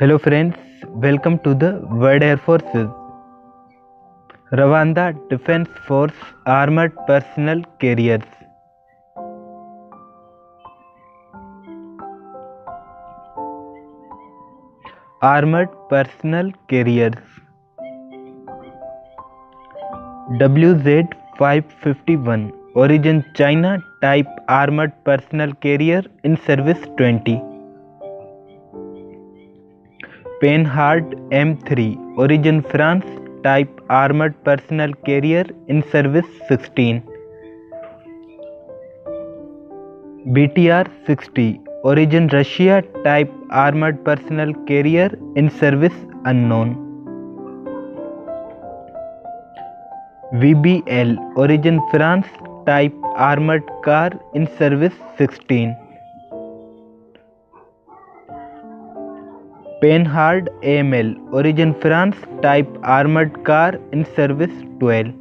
Hello friends, welcome to the World Air Forces. Rwanda Defense Force Armored Personnel Carriers. Armored Personnel Carriers. WZ 551 Origin China Type Armored Personnel Carrier in Service 20. Panhard M3 Origin France Type Armored Personnel Carrier in Service 16. BTR 60 Origin Russia Type Armored Personnel Carrier in Service Unknown. VBL Origin France Type Armored Car in Service 16. Panhard AML Origin France Type Armored Car in Service 12.